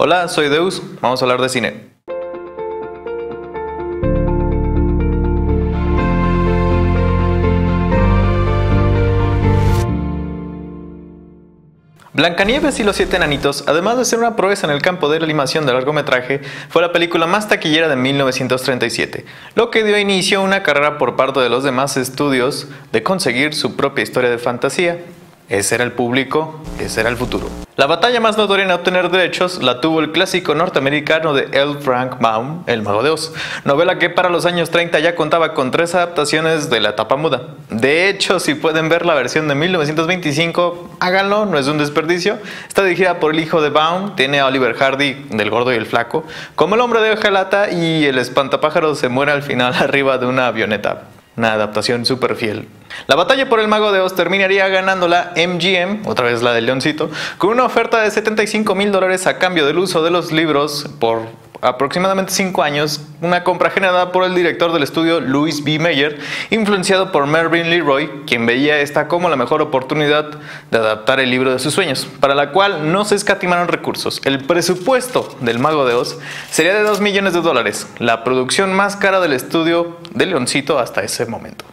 Hola, soy Deus, vamos a hablar de cine. Blancanieves y los siete enanitos, además de ser una proeza en el campo de la animación de largometraje, fue la película más taquillera de 1937, lo que dio inicio a una carrera por parte de los demás estudios de conseguir su propia historia de fantasía. Ese era el público, ese era el futuro. La batalla más notoria en obtener derechos la tuvo el clásico norteamericano de L. Frank Baum, El Mago de Oz, novela que para los años 30 ya contaba con tres adaptaciones de la etapa muda. De hecho, si pueden ver la versión de 1925, háganlo, no es un desperdicio. Está dirigida por el hijo de Baum, tiene a Oliver Hardy, del gordo y el flaco, como el hombre de hojalata y el espantapájaro se muere al final arriba de una avioneta. Una adaptación súper fiel. La batalla por el Mago de Oz terminaría ganando la MGM, otra vez la del Leoncito, con una oferta de 75 mil dólares a cambio del uso de los libros por aproximadamente 5 años, una compra generada por el director del estudio Louis B. Mayer, influenciado por Mervyn Leroy, quien veía esta como la mejor oportunidad de adaptar el libro de sus sueños, para la cual no se escatimaron recursos. El presupuesto del Mago de Oz sería de 2 millones de dólares, la producción más cara del estudio de Leoncito hasta ese momento.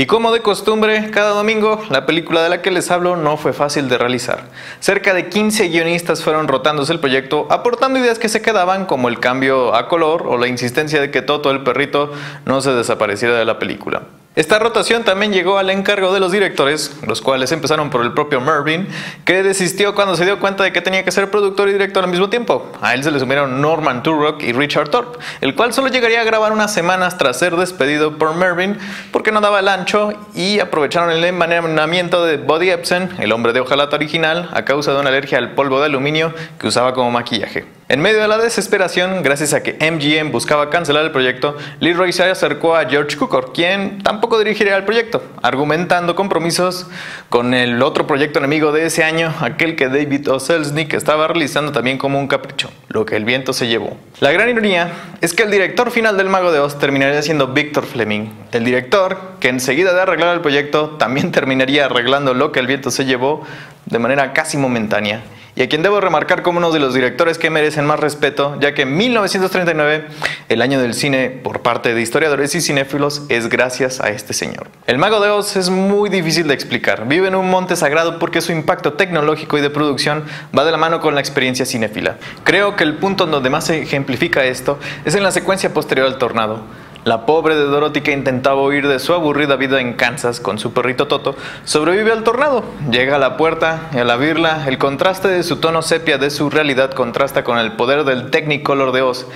Y como de costumbre, cada domingo la película de la que les hablo no fue fácil de realizar. Cerca de 15 guionistas fueron rotándose el proyecto, aportando ideas que se quedaban como el cambio a color o la insistencia de que Toto el perrito no se desapareciera de la película. Esta rotación también llegó al encargo de los directores, los cuales empezaron por el propio Mervyn, que desistió cuando se dio cuenta de que tenía que ser productor y director al mismo tiempo. A él se le sumieron Norman Turrock y Richard Thorpe, el cual solo llegaría a grabar unas semanas tras ser despedido por Mervyn porque no daba el ancho y aprovecharon el envenenamiento de Buddy Epson, el hombre de hojalata original, a causa de una alergia al polvo de aluminio que usaba como maquillaje. En medio de la desesperación, gracias a que MGM buscaba cancelar el proyecto, Leroy se acercó a George Cukor, quien tampoco dirigiría el proyecto, argumentando compromisos con el otro proyecto enemigo de ese año, aquel que David O. Selznick estaba realizando también como un capricho, lo que el viento se llevó. La gran ironía es que el director final del Mago de Oz terminaría siendo Victor Fleming, el director que enseguida de arreglar el proyecto también terminaría arreglando lo que el viento se llevó de manera casi momentánea y a quien debo remarcar como uno de los directores que merecen más respeto, ya que en 1939, el año del cine por parte de historiadores y cinéfilos, es gracias a este señor. El Mago de Oz es muy difícil de explicar. Vive en un monte sagrado porque su impacto tecnológico y de producción va de la mano con la experiencia cinéfila. Creo que el punto en donde más se ejemplifica esto es en la secuencia posterior al tornado. La pobre de Dorothy que intentaba huir de su aburrida vida en Kansas con su perrito Toto, sobrevive al tornado. Llega a la puerta y al abrirla, el contraste de su tono sepia de su realidad contrasta con el poder del Technicolor de Oz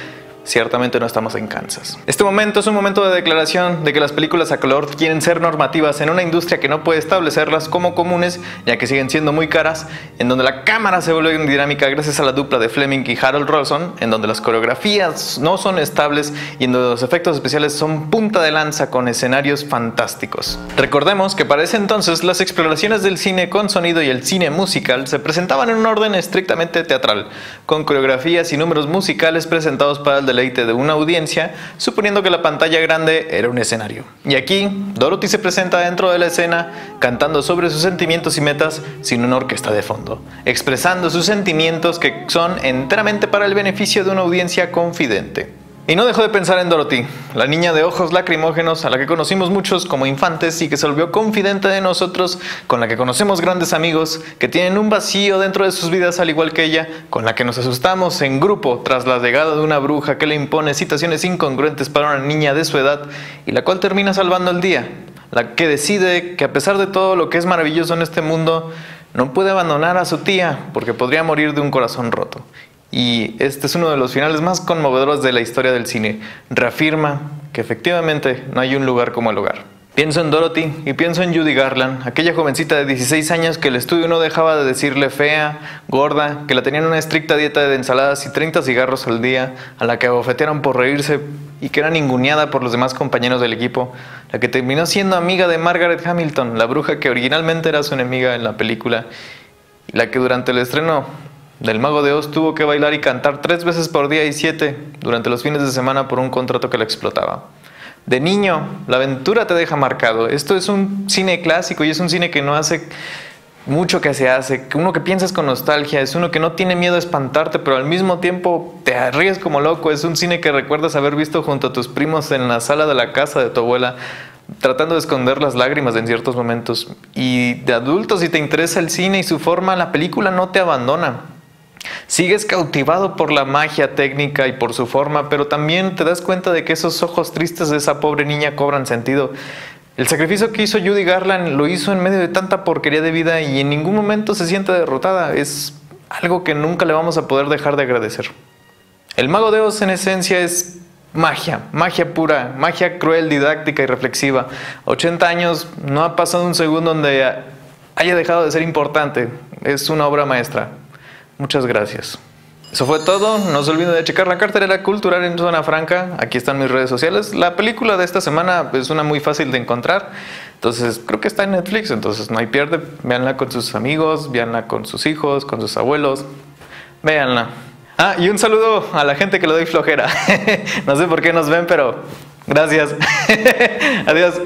ciertamente no estamos en Kansas. Este momento es un momento de declaración de que las películas a color quieren ser normativas en una industria que no puede establecerlas como comunes, ya que siguen siendo muy caras, en donde la cámara se vuelve dinámica gracias a la dupla de Fleming y Harold Rawson, en donde las coreografías no son estables y en donde los efectos especiales son punta de lanza con escenarios fantásticos. Recordemos que para ese entonces las exploraciones del cine con sonido y el cine musical se presentaban en un orden estrictamente teatral, con coreografías y números musicales presentados para el deleite de una audiencia, suponiendo que la pantalla grande era un escenario. Y aquí, Dorothy se presenta dentro de la escena cantando sobre sus sentimientos y metas sin una orquesta de fondo, expresando sus sentimientos que son enteramente para el beneficio de una audiencia confidente. Y no dejó de pensar en Dorothy, la niña de ojos lacrimógenos a la que conocimos muchos como infantes y que se volvió confidente de nosotros, con la que conocemos grandes amigos que tienen un vacío dentro de sus vidas al igual que ella, con la que nos asustamos en grupo tras la llegada de una bruja que le impone situaciones incongruentes para una niña de su edad y la cual termina salvando el día, la que decide que a pesar de todo lo que es maravilloso en este mundo, no puede abandonar a su tía porque podría morir de un corazón roto. Y este es uno de los finales más conmovedores de la historia del cine. Reafirma que efectivamente no hay un lugar como el hogar. Pienso en Dorothy y pienso en Judy Garland, aquella jovencita de 16 años que el estudio no dejaba de decirle fea, gorda, que la tenían una estricta dieta de ensaladas y 30 cigarros al día, a la que abofetearon por reírse y que era ninguneada por los demás compañeros del equipo, la que terminó siendo amiga de Margaret Hamilton, la bruja que originalmente era su enemiga en la película, y la que durante el estreno del Mago de Oz tuvo que bailar y cantar tres veces por día y siete durante los fines de semana por un contrato que la explotaba. De niño, la aventura te deja marcado. Esto es un cine clásico y es un cine que no hace mucho que se hace, uno que piensas con nostalgia, es uno que no tiene miedo a espantarte, pero al mismo tiempo te ríes como loco, es un cine que recuerdas haber visto junto a tus primos en la sala de la casa de tu abuela, tratando de esconder las lágrimas en ciertos momentos. Y de adulto, si te interesa el cine y su forma, la película no te abandona. Sigues cautivado por la magia técnica y por su forma, pero también te das cuenta de que esos ojos tristes de esa pobre niña cobran sentido. El sacrificio que hizo Judy Garland lo hizo en medio de tanta porquería de vida y en ningún momento se siente derrotada. Es algo que nunca le vamos a poder dejar de agradecer. El mago de Oz en esencia es magia, magia pura, magia cruel, didáctica y reflexiva. 80 años, no ha pasado un segundo donde haya dejado de ser importante. Es una obra maestra. Muchas gracias. Eso fue todo. No se olviden de checar la cartelera cultural en Zona Franca. Aquí están mis redes sociales. La película de esta semana es una muy fácil de encontrar. Entonces, creo que está en Netflix. Entonces, no hay pierde. Véanla con sus amigos, véanla con sus hijos, con sus abuelos. Véanla. Ah, y un saludo a la gente que le doy flojera. no sé por qué nos ven, pero gracias. Adiós.